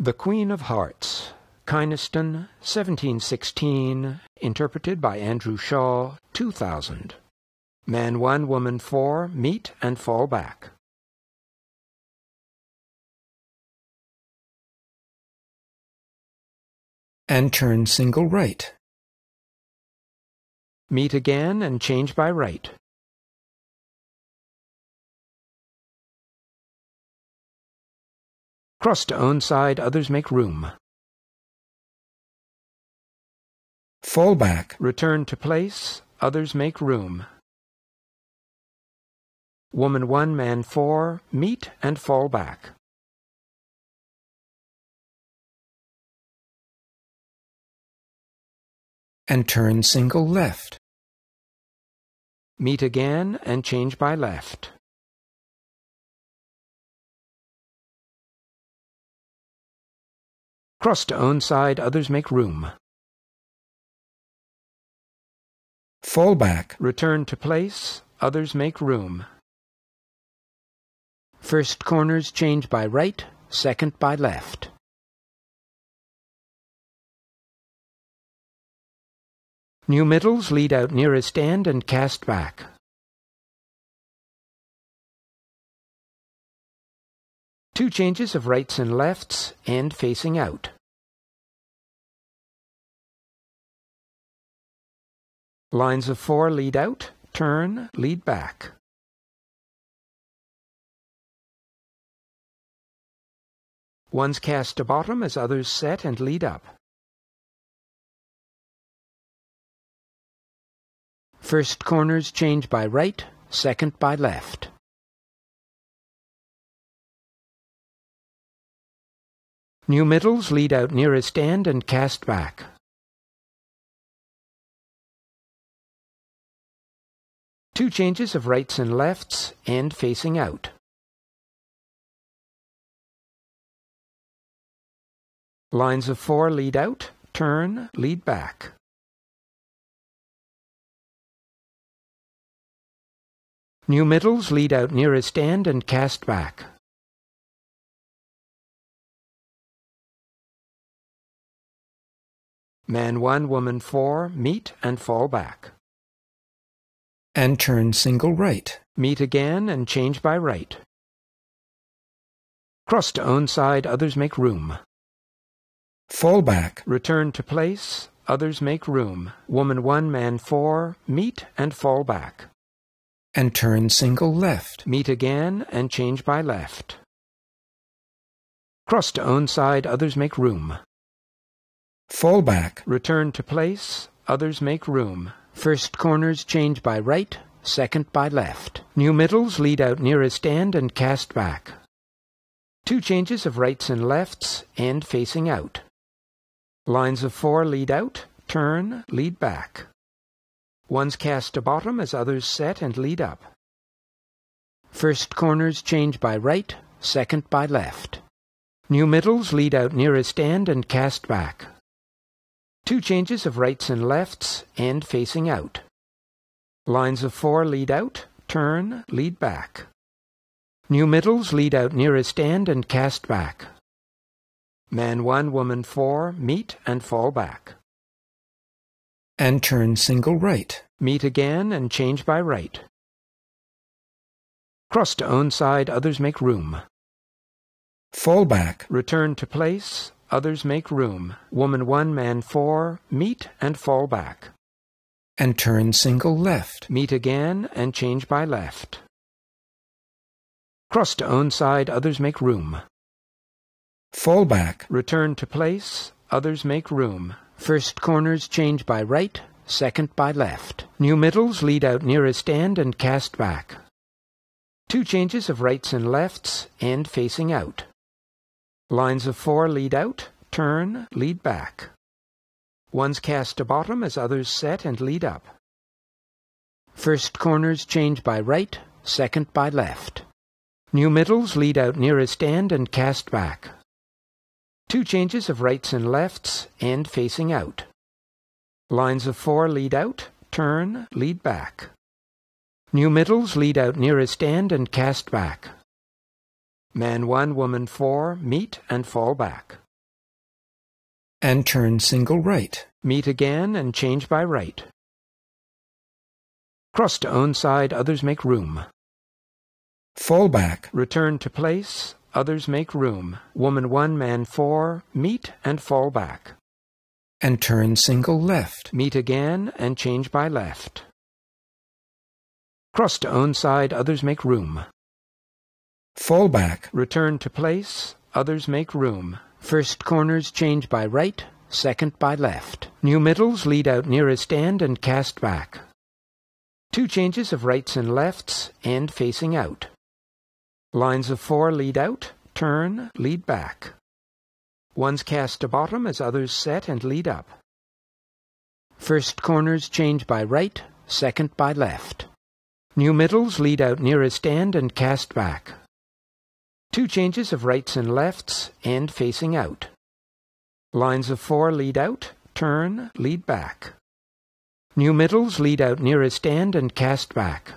The Queen of Hearts, Kynaston, 1716, interpreted by Andrew Shaw, 2000. Man 1, Woman 4, meet and fall back. And turn single right. Meet again and change by right. Cross to own side, others make room. Fall back. Return to place, others make room. Woman 1, man 4, meet and fall back. And turn single left. Meet again and change by left. Cross to own side, others make room. Fall back. Return to place, others make room. First corners change by right, second by left. New middles lead out nearest end and cast back. Two changes of rights and lefts and facing out. Lines of four lead out, turn, lead back. Ones cast to bottom as others set and lead up. First corners change by right, second by left. New middles lead out near a stand and cast back. Two changes of rights and lefts and facing out. Lines of four lead out, turn, lead back. New middles lead out near a stand and cast back. Man 1, Woman 4, meet and fall back. And turn single right. Meet again and change by right. Cross to own side, others make room. Fall back. Return to place, others make room. Woman 1, man 4, meet and fall back. And turn single left. Meet again and change by left. Cross to own side, others make room. Fall back. Return to place, others make room. First corners change by right, second by left. New middles lead out nearest end and cast back. Two changes of rights and lefts and facing out. Lines of four lead out, turn, lead back. Ones cast to bottom as others set and lead up. First corners change by right, second by left. New middles lead out nearest end and cast back. Two changes of rights and lefts and facing out. Lines of four lead out, turn, lead back. New middles lead out near a stand and cast back. Man 1, Woman 4, meet and fall back. And turn single right. Meet again and change by right. Cross to own side, others make room. Fall back. Return to place, others make room. Woman 1, man 4, meet and fall back. And turn single left. Meet again and change by left. Cross to own side, others make room. Fall back. Return to place, others make room. First corners change by right, second by left. New middles lead out near a stand and cast back. Two changes of rights and lefts and facing out. Lines of four lead out, turn, lead back. Ones cast to bottom as others set and lead up. First corners change by right, second by left. New middles lead out near a stand and cast back. Two changes of rights and lefts and facing out. Lines of four lead out, turn, lead back. New middles lead out near a stand and cast back. Man 1, Woman 4, meet and fall back. and turn single right. Meet again and change by right. Cross to own side, others make room. Fall back Return to place, others make room. Woman 1, man 4, meet and fall back. and turn single left. Meet again and change by left. Cross to own side, others make room. Fall back Return to place, others make room. First corners change by right, second by left. New middles lead out nearest end and cast back. Two changes of rights and lefts, end facing out. Lines of four lead out, turn, lead back. Ones cast to bottom as others set and lead up. First corners change by right, second by left. New middles lead out nearest end and cast back. Two changes of rights and lefts, and facing out. Lines of four lead out, turn, lead back. New middles lead out nearest end and cast back.